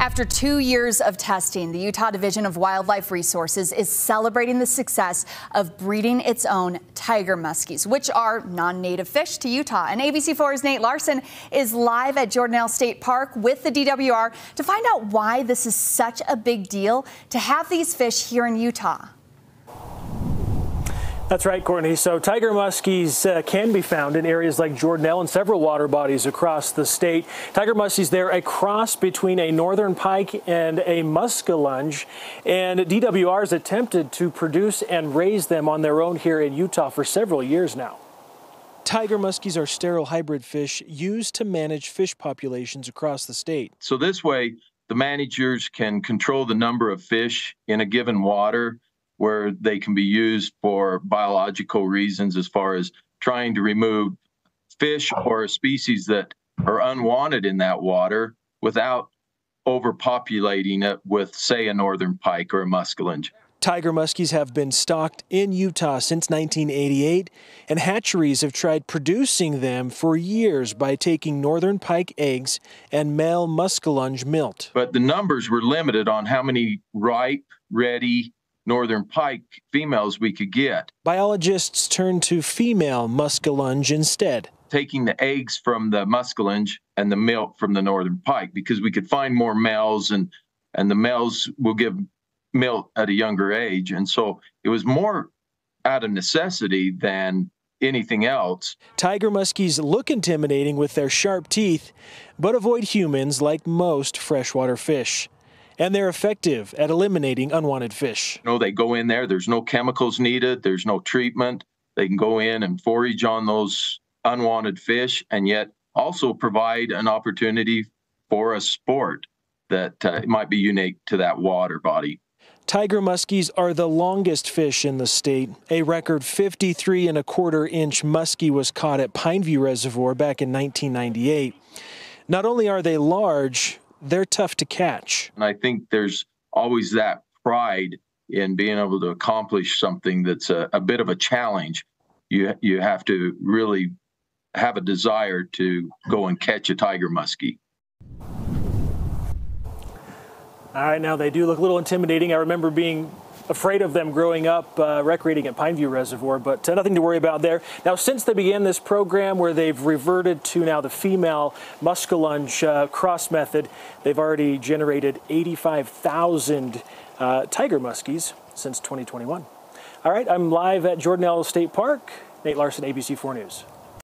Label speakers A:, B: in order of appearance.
A: After two years of testing, the Utah Division of Wildlife Resources is celebrating the success of breeding its own tiger muskies, which are non-native fish to Utah. And ABC4's Nate Larson is live at Jordanelle State Park with the DWR to find out why this is such a big deal to have these fish here in Utah.
B: That's right, Courtney. So tiger muskies uh, can be found in areas like Jordanelle and several water bodies across the state. Tiger muskies, they're a cross between a northern pike and a muskellunge. And DWR has attempted to produce and raise them on their own here in Utah for several years now. Tiger muskies are sterile hybrid fish used to manage fish populations across the state.
C: So this way, the managers can control the number of fish in a given water where they can be used for biological reasons as far as trying to remove fish or species that are unwanted in that water without overpopulating it with, say, a northern pike or a muskellunge.
B: Tiger muskies have been stocked in Utah since 1988, and hatcheries have tried producing them for years by taking northern pike eggs and male muskellunge milt.
C: But the numbers were limited on how many ripe, ready, northern pike females we could get.
B: Biologists turned to female muskellunge instead.
C: Taking the eggs from the muskellunge and the milt from the northern pike because we could find more males and and the males will give milt at a younger age. And so it was more out of necessity than anything else.
B: Tiger muskies look intimidating with their sharp teeth, but avoid humans like most freshwater fish and they're effective at eliminating unwanted fish.
C: You know, they go in there, there's no chemicals needed, there's no treatment. They can go in and forage on those unwanted fish and yet also provide an opportunity for a sport that uh, might be unique to that water body.
B: Tiger muskies are the longest fish in the state. A record 53 and a quarter inch muskie was caught at Pineview Reservoir back in 1998. Not only are they large, they're tough to catch.
C: And I think there's always that pride in being able to accomplish something that's a, a bit of a challenge. You you have to really have a desire to go and catch a tiger muskie.
B: All right, now they do look a little intimidating. I remember being afraid of them growing up uh, recreating at Pineview Reservoir, but uh, nothing to worry about there. Now, since they began this program where they've reverted to now the female muskellunge uh, cross method, they've already generated 85,000 uh, tiger muskies since 2021. All right, I'm live at Jordanelle State Park. Nate Larson, ABC4 News.